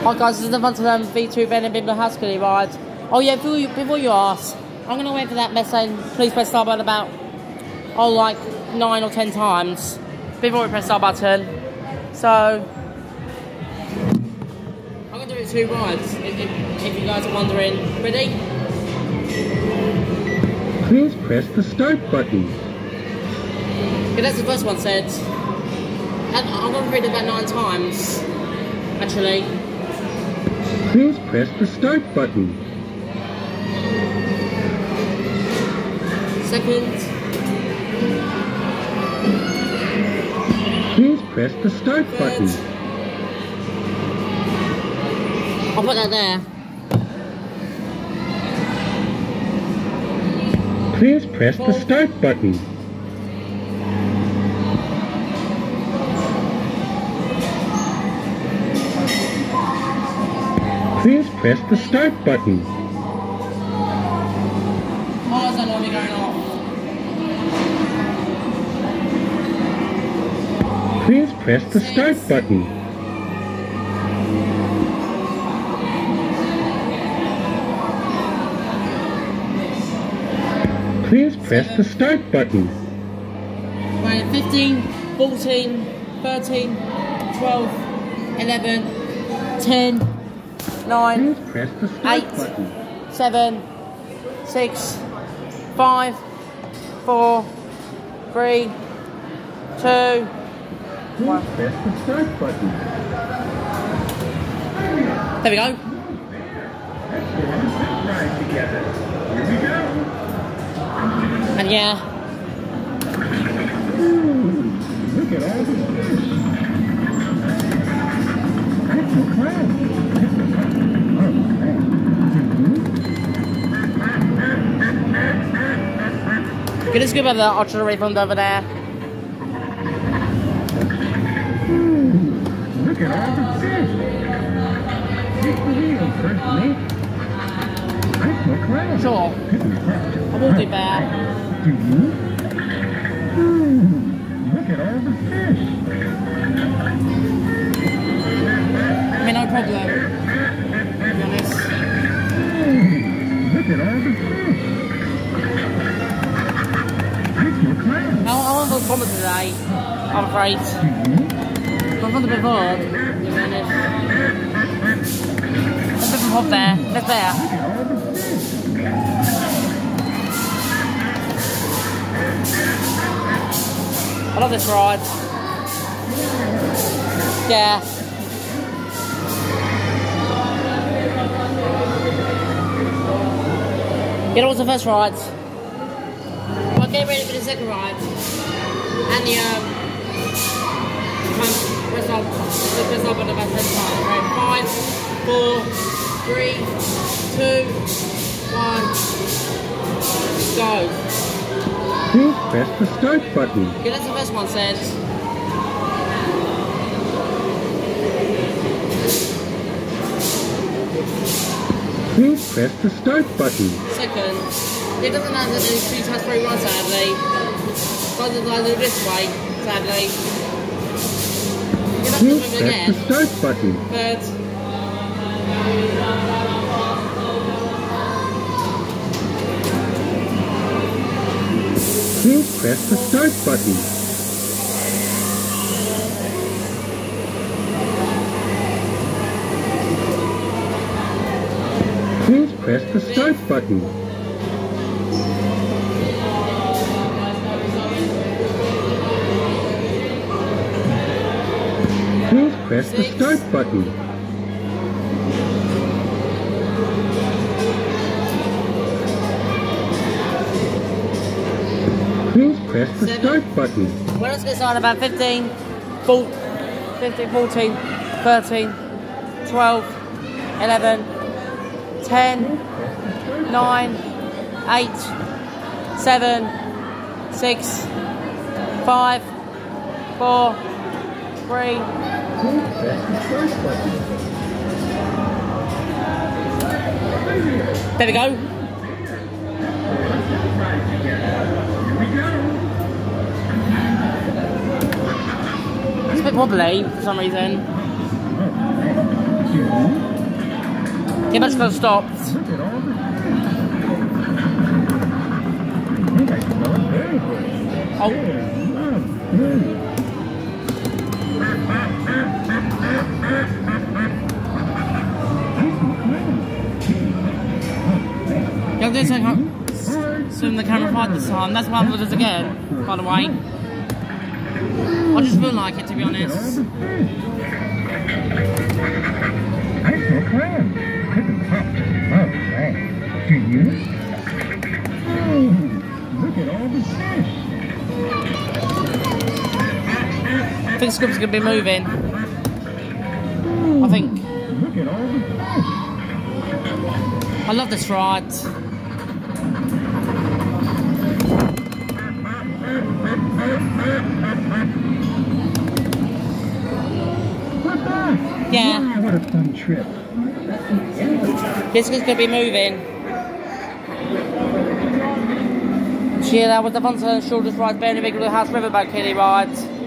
Oh, Hi guys, this is the Fun V2 Ben and Bimble Husky ride. Oh yeah, before you, before you ask, I'm going to wait for that message. Please press start button about, oh like, 9 or 10 times before we press start button. So, I'm going to do it two rides, if, if, if you guys are wondering. Ready? Please press the start button. Okay, that's the first one said. And I'm going to read it about nine times, actually. Please press the start button. Second. Please press the start button. I'll put that there. Please press the start button. Please press the start button. Please press the start button. Please press the start button. Right, 15, 14, 13, 12, 11, 10, 9, Please press the start Eight. button. 7, 6, 5, 4, 3, 2, Please press the start button. there we go. Ride we go. And yeah, Look at all fish. Get us good about the artillery fund over there. Look at all the fish. Sure, I will do that. Mhm. Hmm, Look at all the fish. I mean, no problem. To be honest. Look at all the fish. I, I want those bombers today, I'm afraid. Mhm. I'm a bit bored, honest. There's a bit of hot there. There's there. Look at all the fish. I love this ride. Yeah. It was the first ride. Well, get ready for the second ride. And the um press up press up on about ten times. Right, five, four, three, two, one, go. Please press the start button. Okay, that's the first one says. Please press the start button. Second, it doesn't have that any three times three runs, sadly. Doesn't either this way, sadly. It doesn't Please press again. the start button. Please press the start button. Please press the start button. Press the start button. Please press the start button. When else on about 15, 14, 15, 14, 13, 12, 11, 10, 9, 8, 7, 6, 5, 4, 3, There we go. It's a bit wobbly for some reason. Back to the stopped. Look Doing something. Zoom the camera right this time. That's why I'm doing this again, by the way. I just feel like it, to be honest. And. Do you? Look at all the fish. I think Scoop's gonna be moving. I think. Look at all the. I love this ride. Yeah. Wow, what a fun trip. Jessica's gonna be moving. Yeah, that was the Vonta Shoulders Ride, Bear in the Big Little House Riverboat Kiddie ride.